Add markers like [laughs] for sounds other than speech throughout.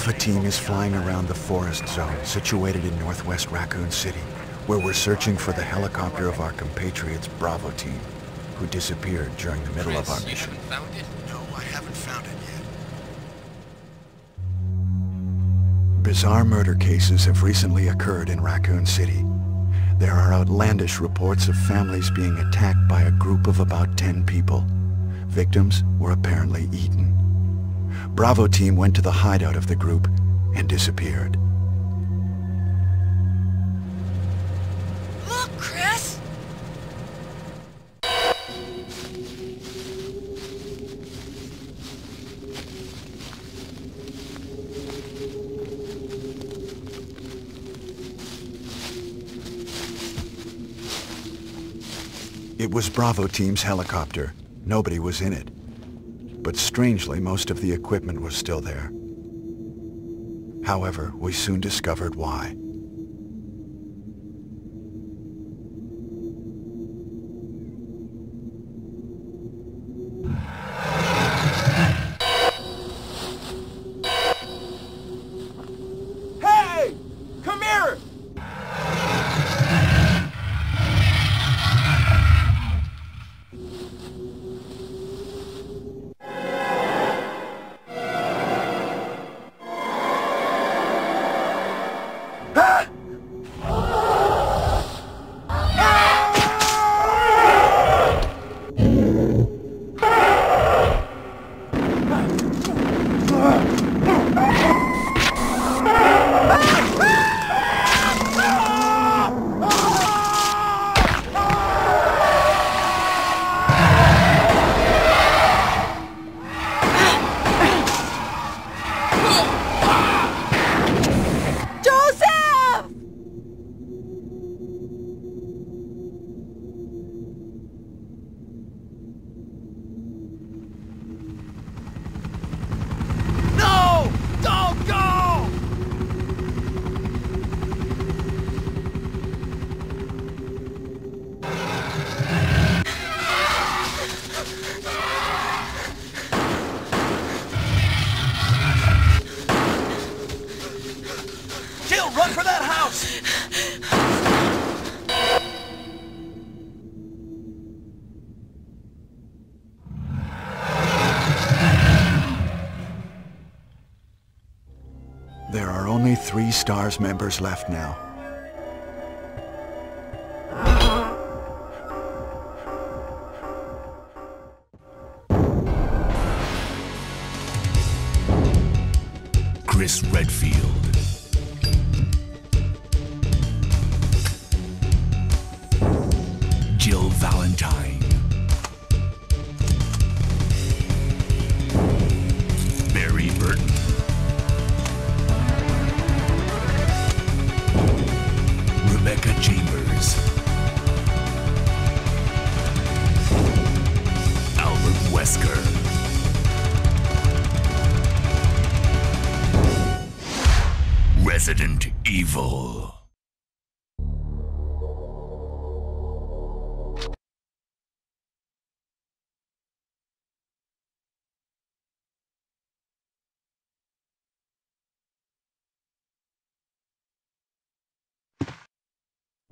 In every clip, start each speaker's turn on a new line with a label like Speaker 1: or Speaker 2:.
Speaker 1: Alpha Team is flying around the forest zone situated in northwest Raccoon City, where we're searching for the helicopter of our compatriots Bravo Team, who disappeared during the middle
Speaker 2: Chris,
Speaker 1: of our mission.
Speaker 2: haven't found it?
Speaker 1: No, I haven't found it yet. Bizarre murder cases have recently occurred in Raccoon City. There are outlandish reports of families being attacked by a group of about 10 people. Victims were apparently eaten. Bravo team went to the hideout of the group and disappeared.
Speaker 3: Look, Chris!
Speaker 1: It was Bravo team's helicopter. Nobody was in it. But strangely, most of the equipment was still there. However, we soon discovered why. STARS members left now.
Speaker 4: Chris Redfield.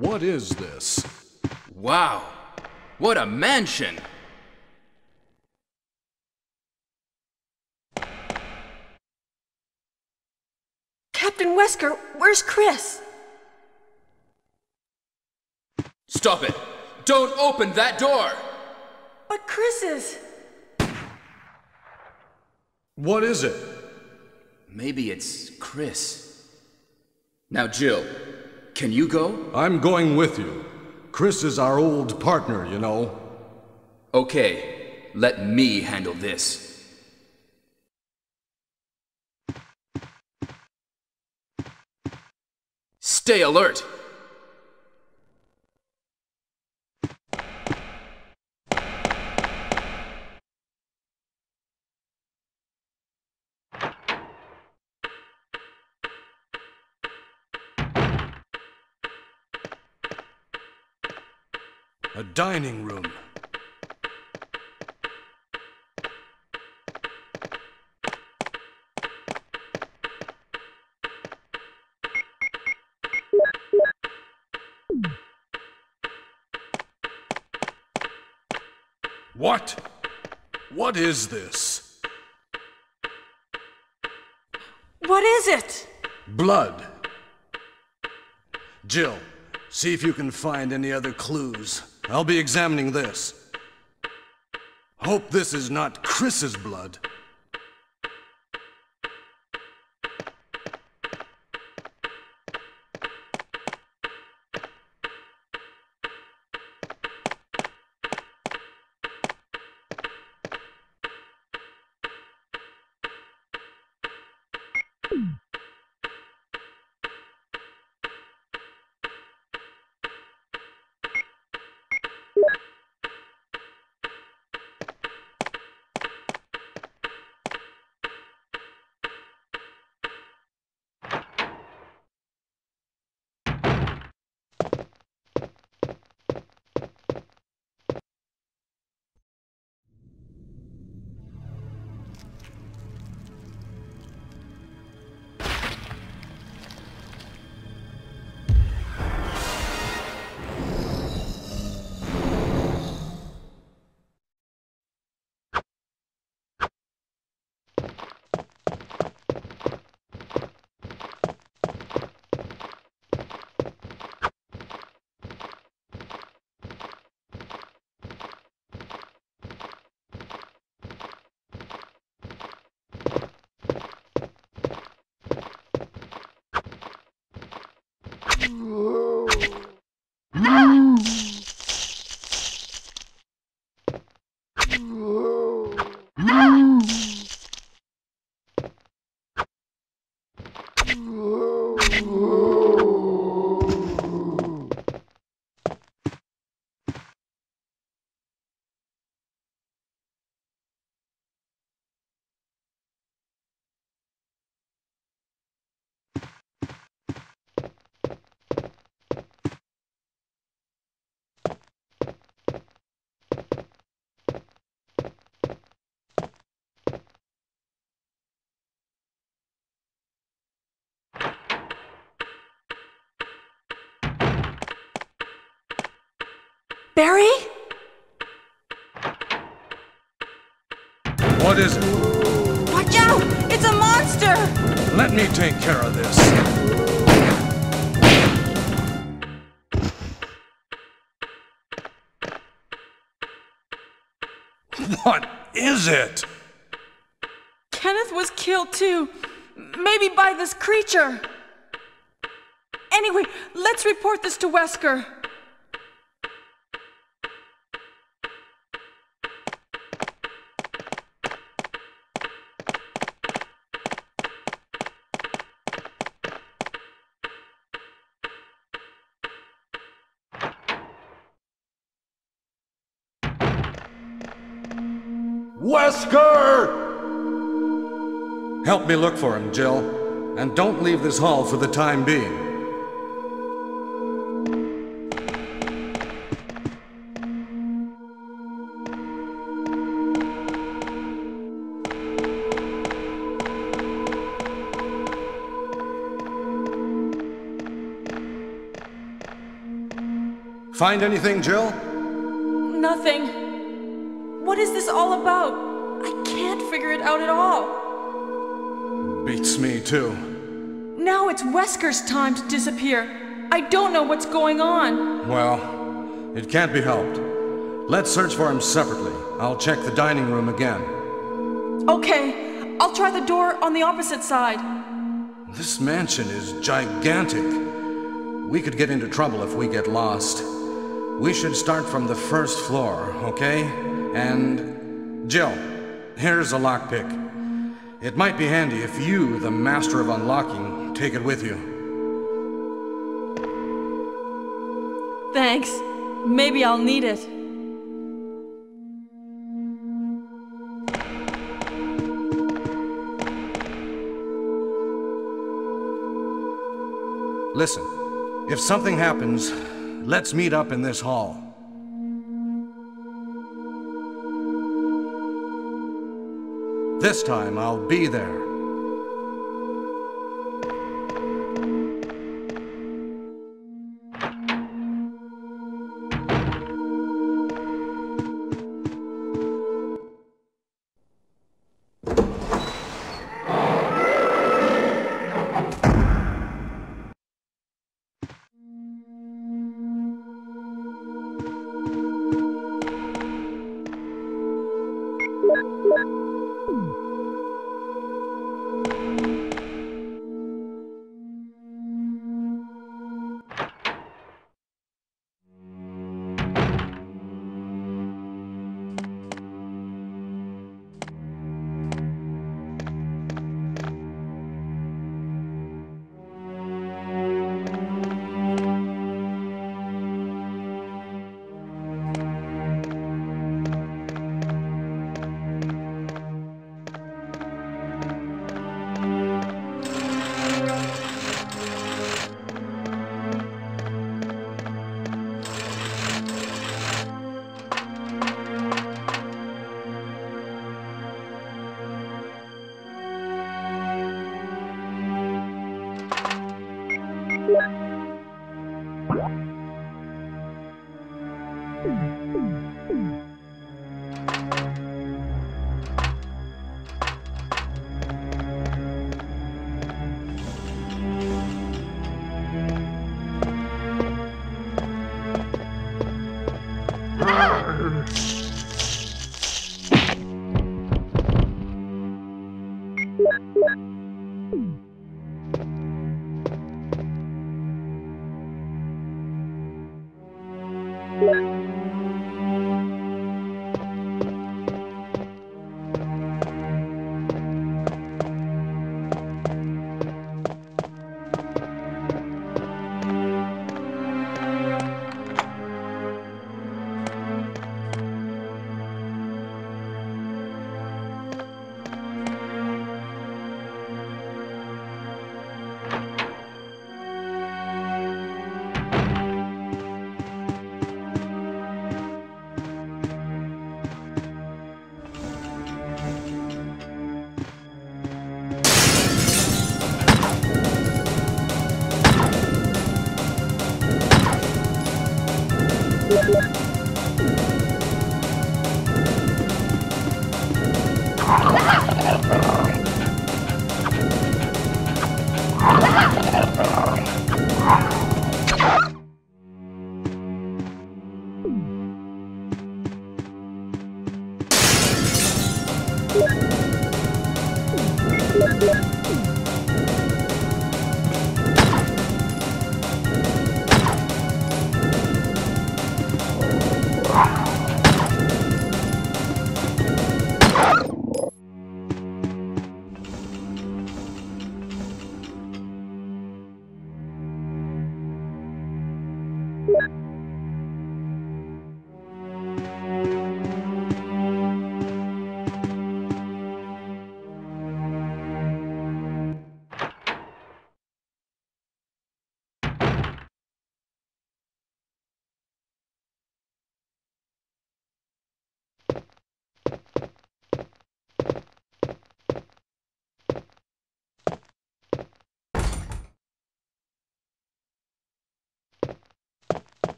Speaker 5: What is this?
Speaker 2: Wow. What a mansion!
Speaker 3: Captain Wesker, where's Chris?
Speaker 2: Stop it! Don't open that door!
Speaker 3: But Chris is...
Speaker 5: What is it?
Speaker 2: Maybe it's Chris. Now, Jill, can you go?
Speaker 5: I'm going with you. Chris is our old partner, you know.
Speaker 2: Okay, let me handle this. Stay alert!
Speaker 5: dining room. What? What is this?
Speaker 3: What is it?
Speaker 5: Blood. Jill, see if you can find any other clues. I'll be examining this. Hope this is not Chris's blood.
Speaker 3: Barry?
Speaker 5: What is it?
Speaker 3: Watch out! It's a monster!
Speaker 5: Let me take care of this. What is it?
Speaker 3: Kenneth was killed too. Maybe by this creature. Anyway, let's report this to Wesker.
Speaker 5: Me look for him, Jill. And don't leave this hall for the time being. Find anything, Jill?
Speaker 3: Nothing. What is this all about? I can't figure it out at all.
Speaker 5: Beats me, too.
Speaker 3: Now it's Wesker's time to disappear. I don't know what's going on.
Speaker 5: Well, it can't be helped. Let's search for him separately. I'll check the dining room again.
Speaker 3: Okay, I'll try the door on the opposite side.
Speaker 5: This mansion is gigantic. We could get into trouble if we get lost. We should start from the first floor, okay? And... Jill, here's a lockpick. It might be handy if you, the master of unlocking, take it with you.
Speaker 3: Thanks. Maybe I'll need it.
Speaker 5: Listen, if something happens, let's meet up in this hall. This time I'll be there.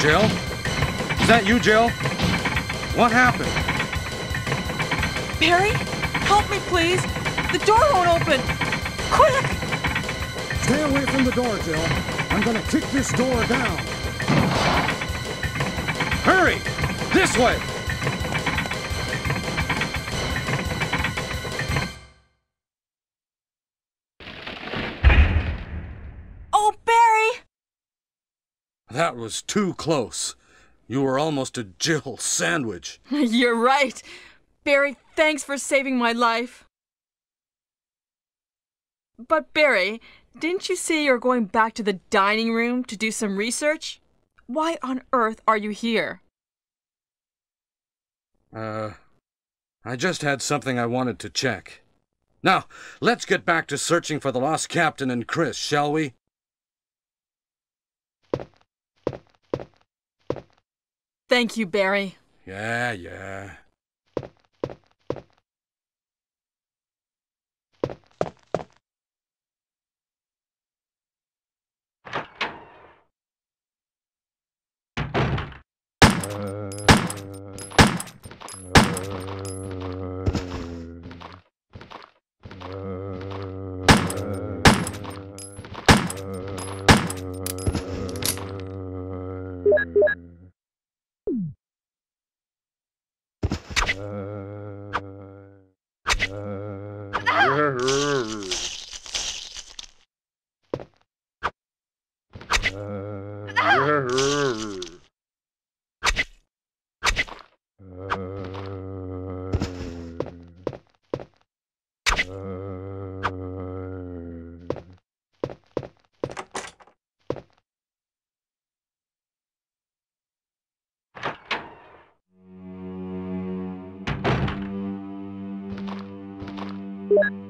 Speaker 5: Jill? Is that you, Jill? What happened?
Speaker 3: Barry? Help me, please. The door won't open. Quick!
Speaker 6: Stay away from the door, Jill. I'm gonna kick this door down.
Speaker 5: Hurry! This way! Was too close. You were almost a Jill sandwich. [laughs]
Speaker 3: You're right. Barry, thanks for saving my life. But, Barry, didn't you say you're going back to the dining room to do some research? Why on earth are you here?
Speaker 5: Uh, I just had something I wanted to check. Now, let's get back to searching for the lost captain and Chris, shall we?
Speaker 3: Thank you, Barry.
Speaker 5: Yeah, yeah.
Speaker 3: uh, you.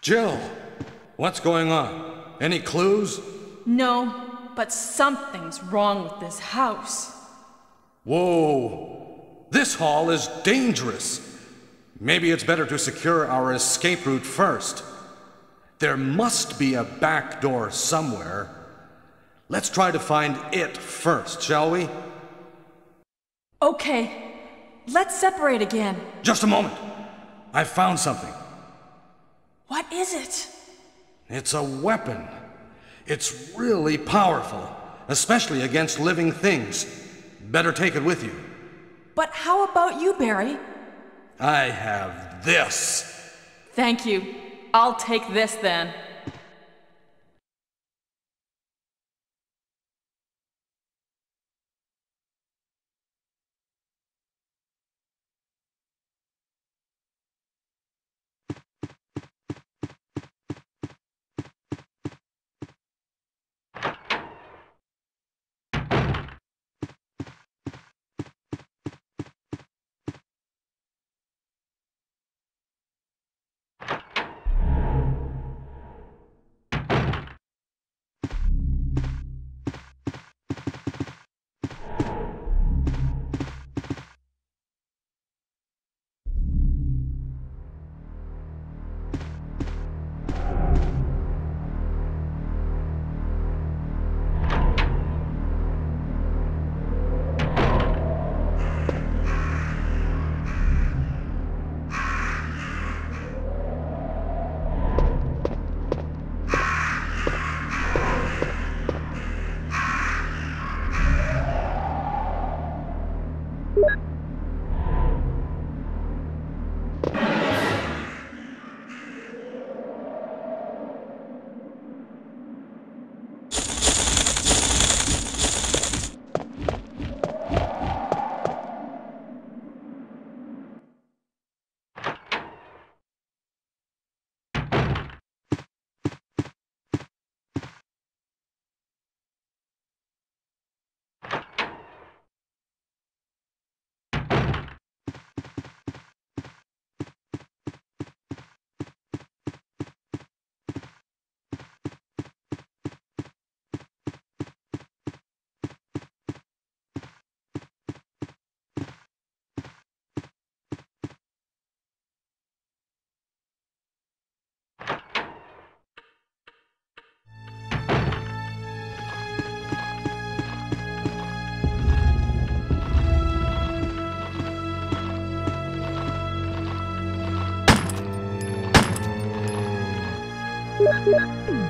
Speaker 5: Jill, what's going on? Any clues?
Speaker 3: No, but something's wrong with this house.
Speaker 5: Whoa! This hall is dangerous. Maybe it's better to secure our escape route first. There must be a back door somewhere. Let's try to find it first, shall we?
Speaker 3: Okay, let's separate again.
Speaker 5: Just a moment. I found something.
Speaker 3: What is it?
Speaker 5: It's a weapon. It's really powerful, especially against living things. Better take it with you.
Speaker 3: But how about you, Barry?
Speaker 5: I have this.
Speaker 3: Thank you. I'll take this then. Thank.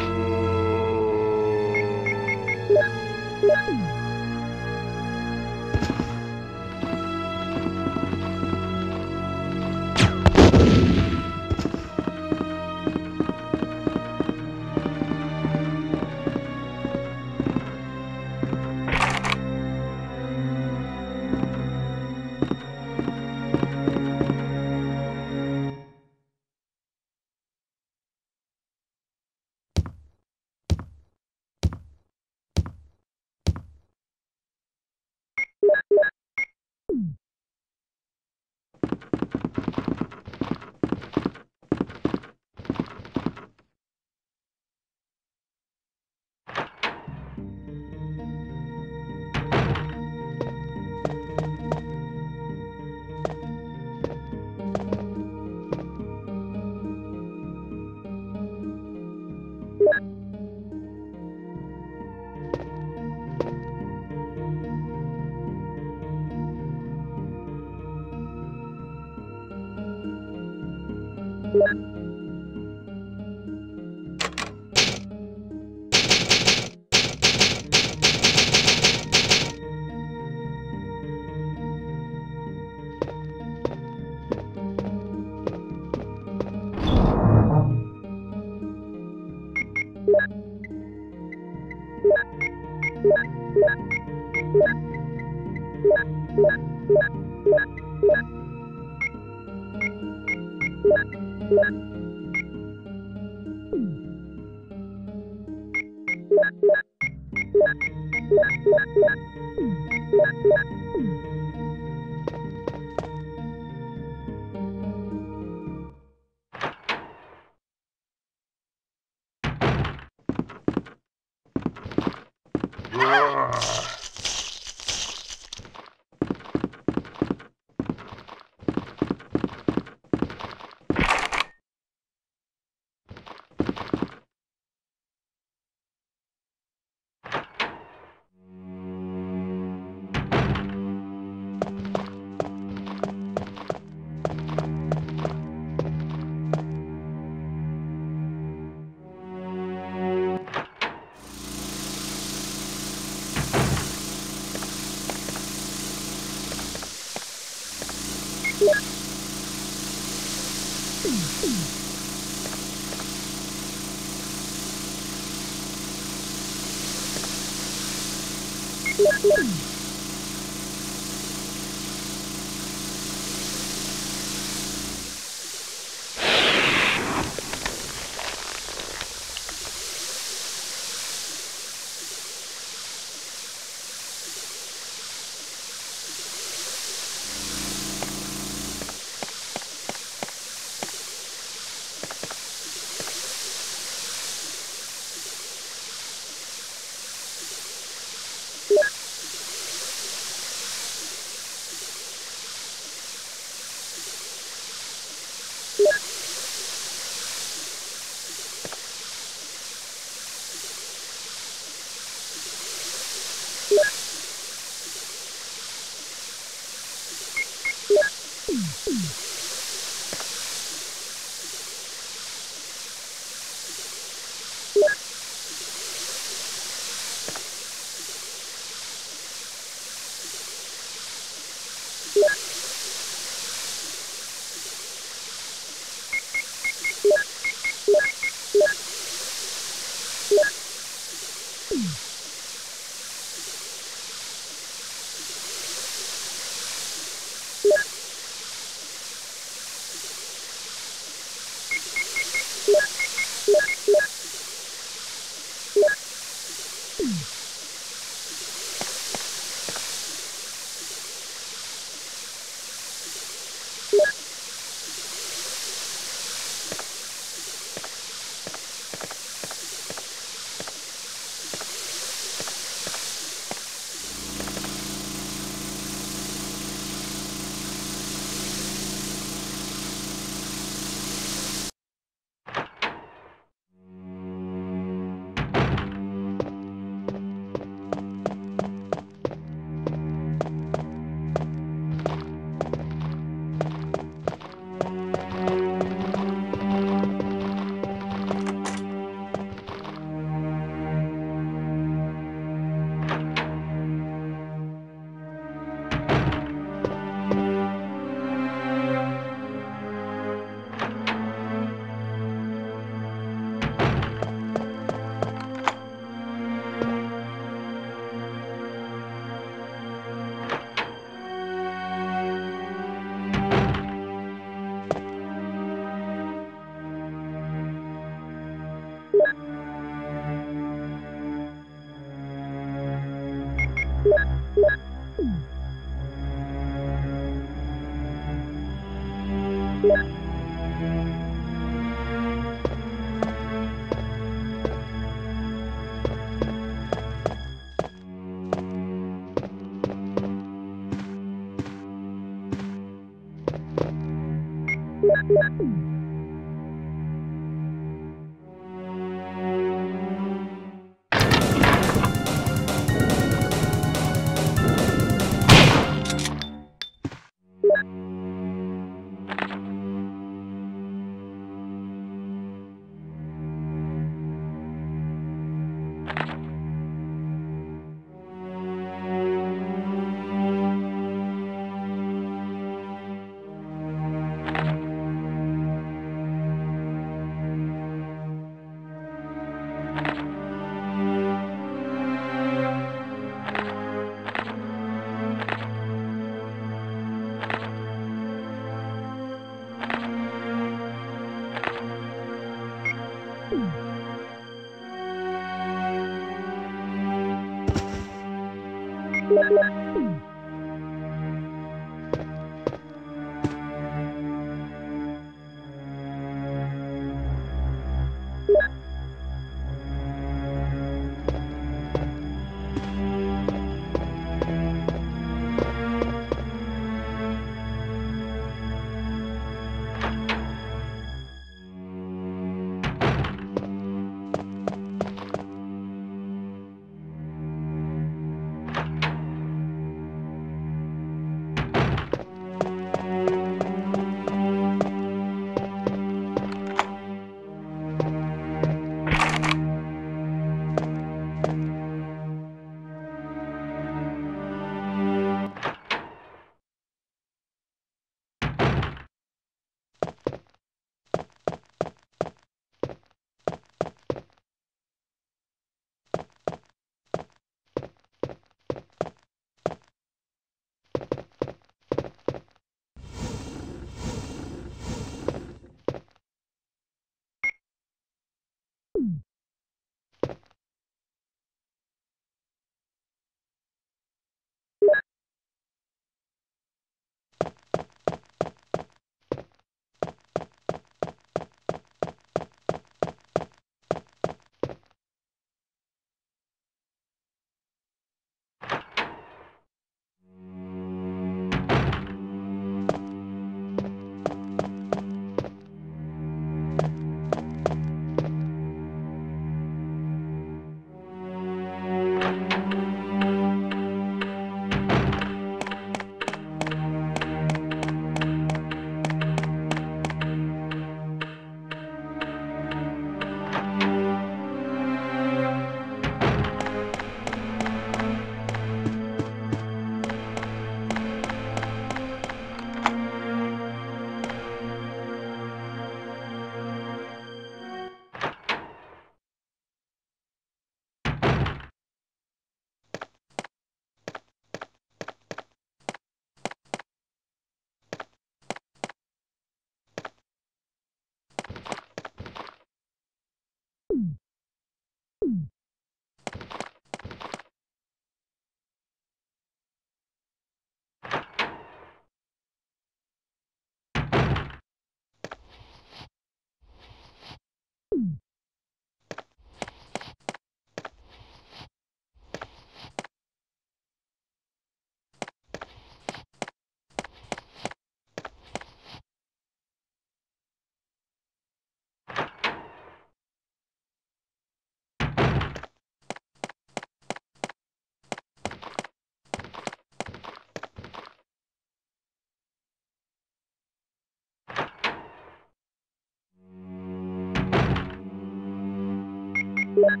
Speaker 3: Thank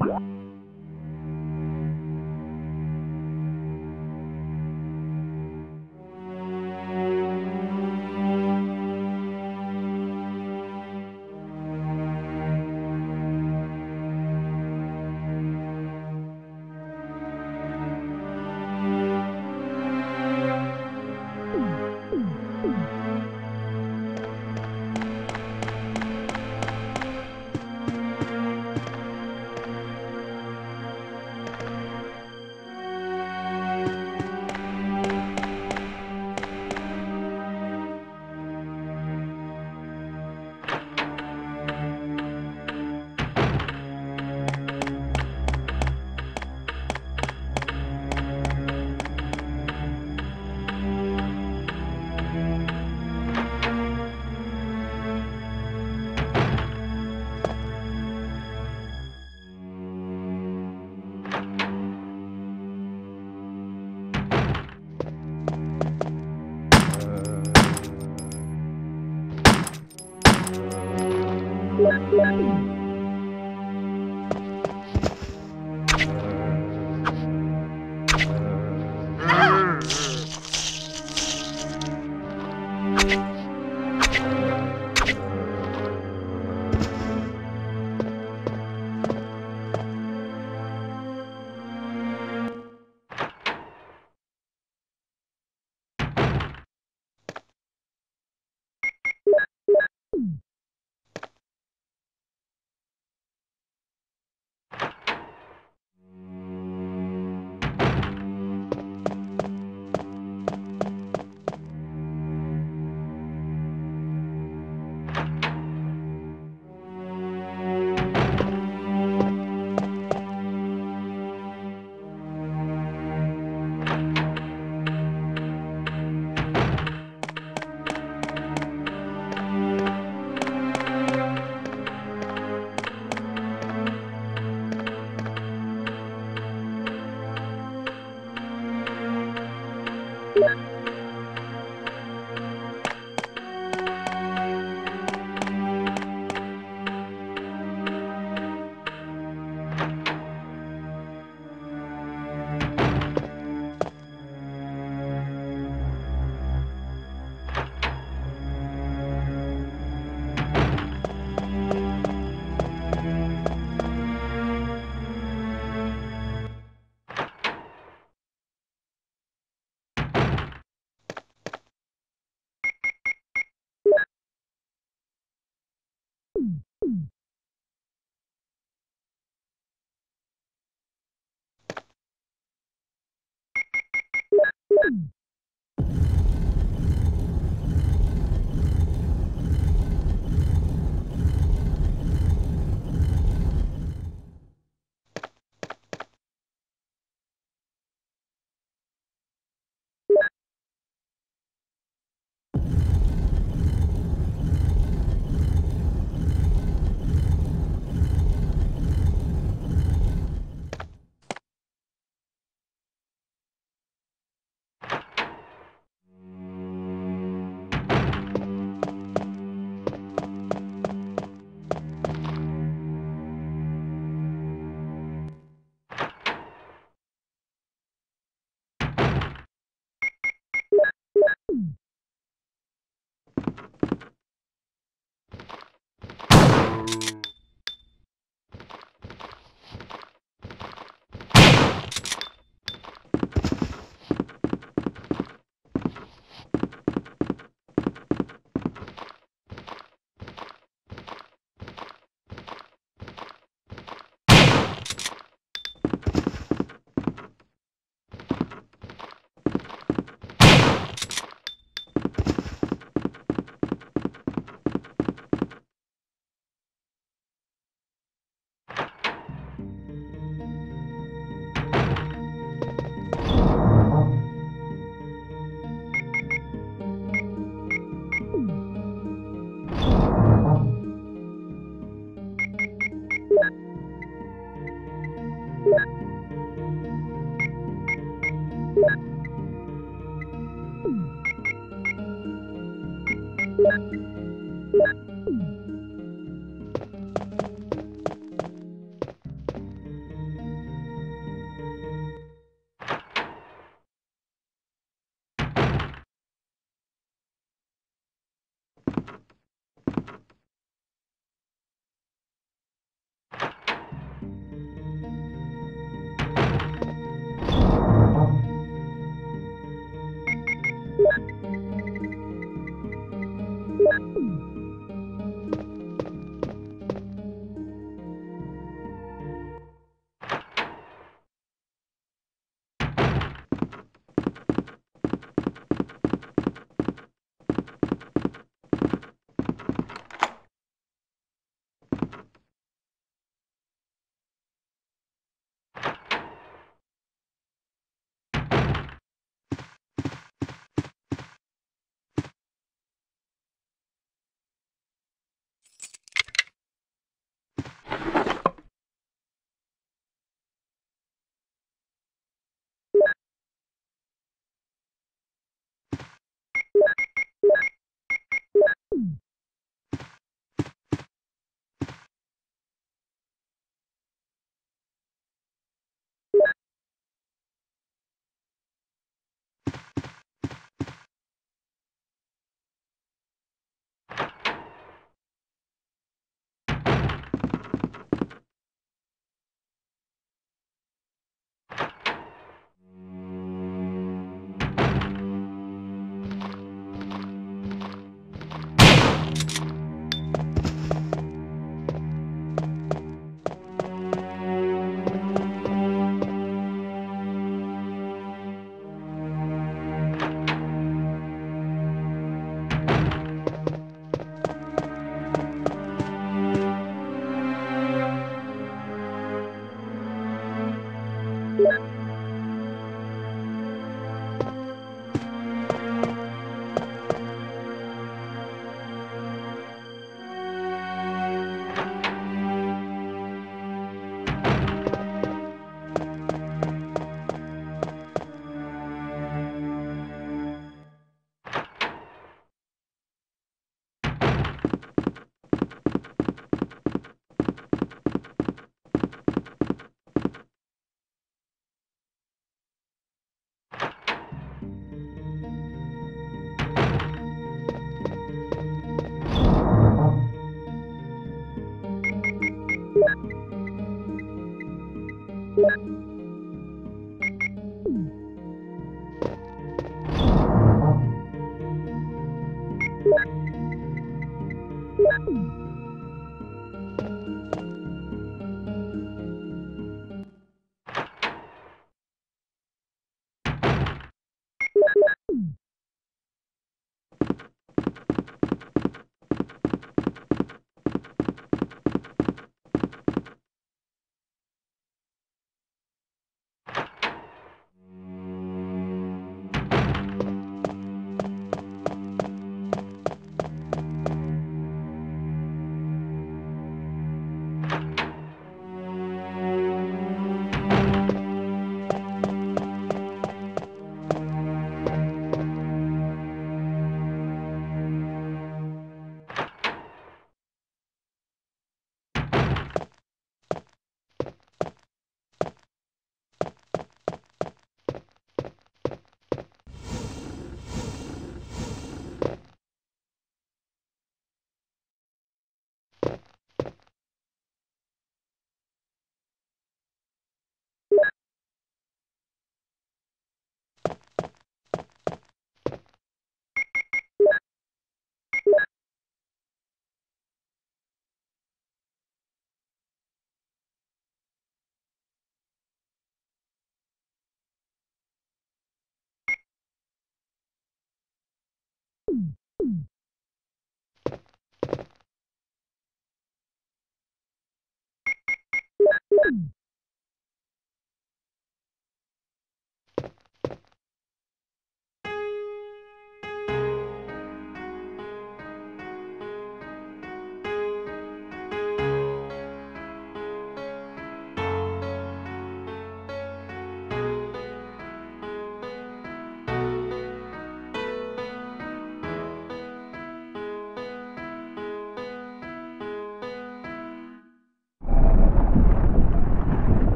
Speaker 3: you.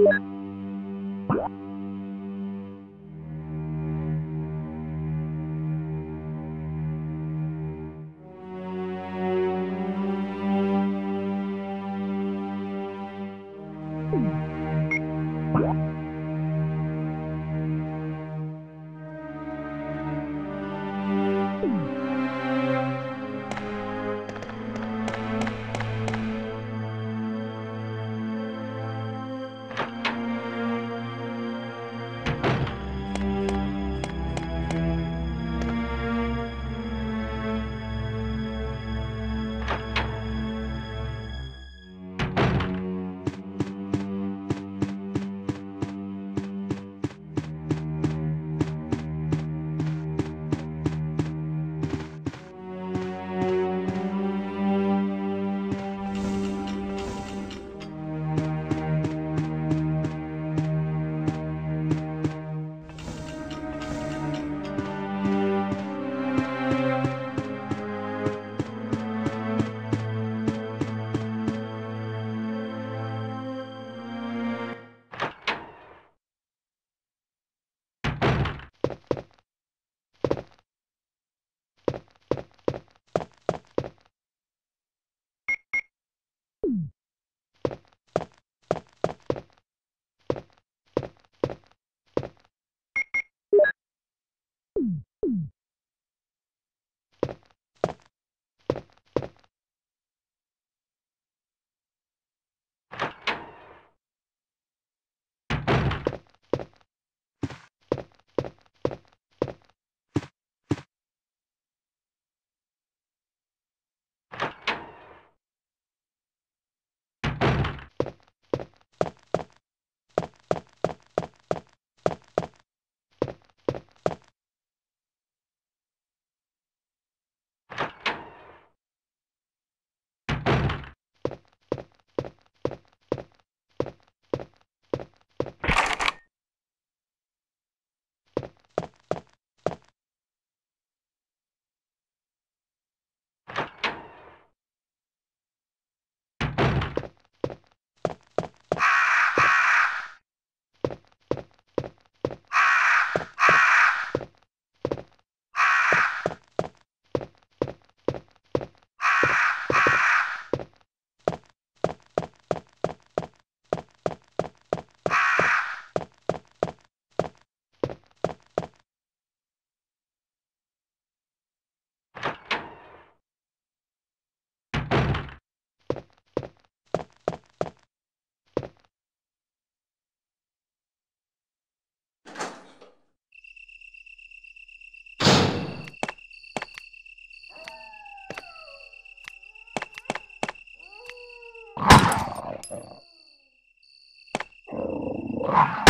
Speaker 3: you. Wow.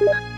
Speaker 3: you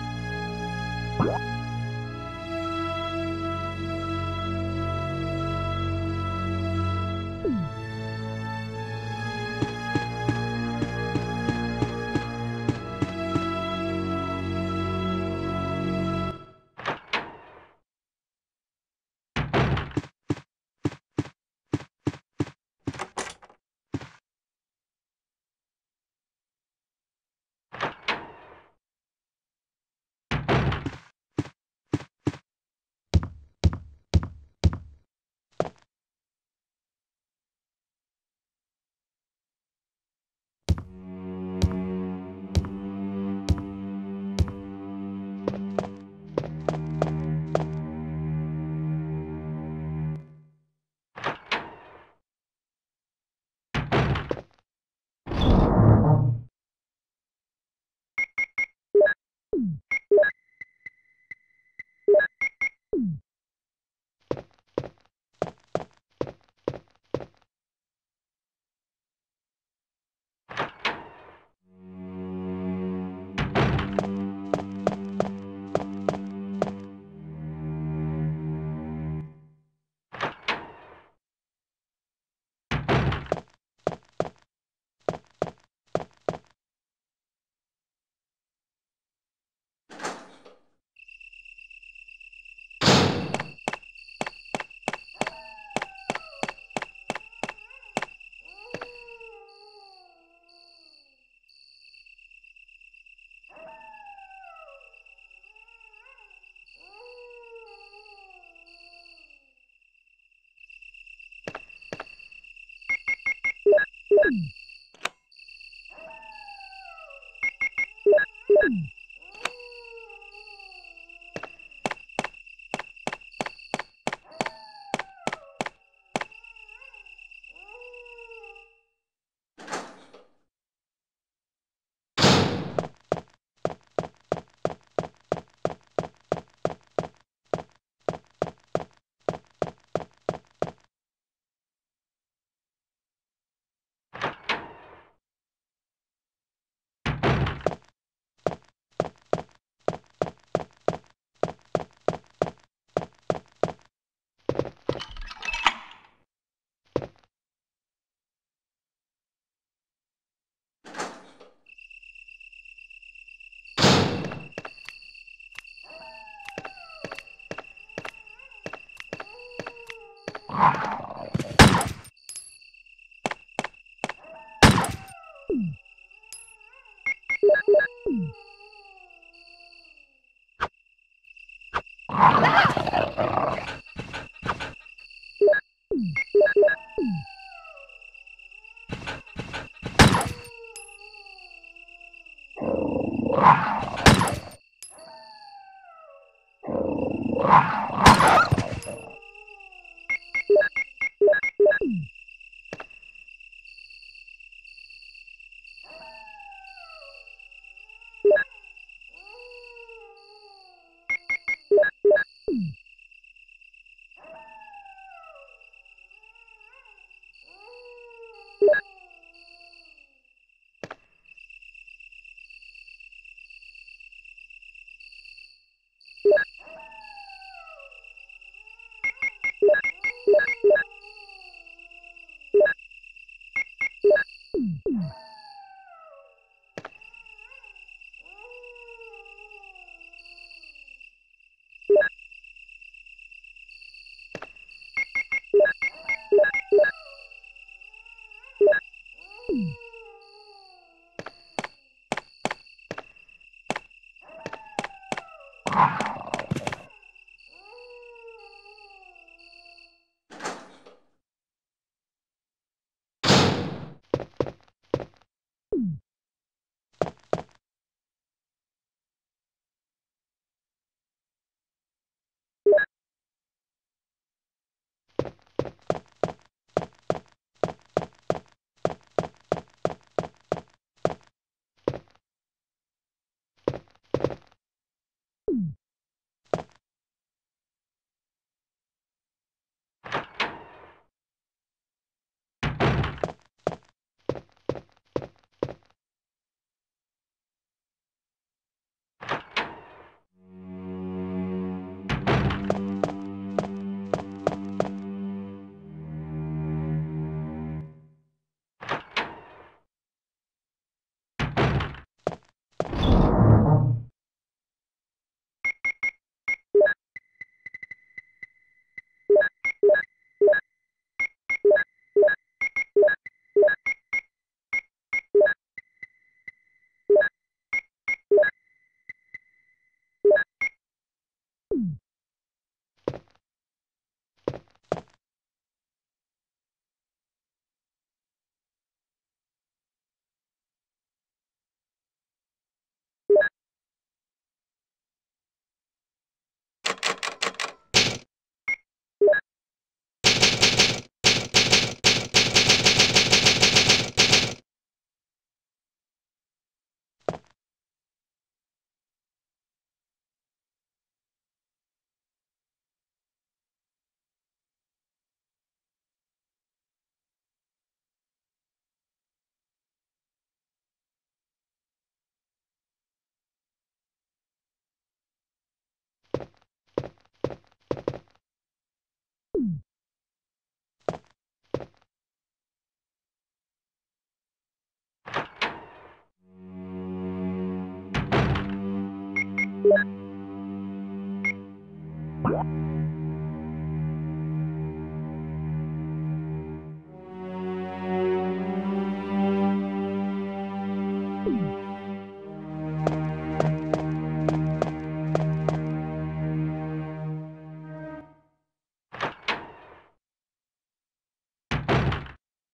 Speaker 3: Wow.
Speaker 6: Yeah.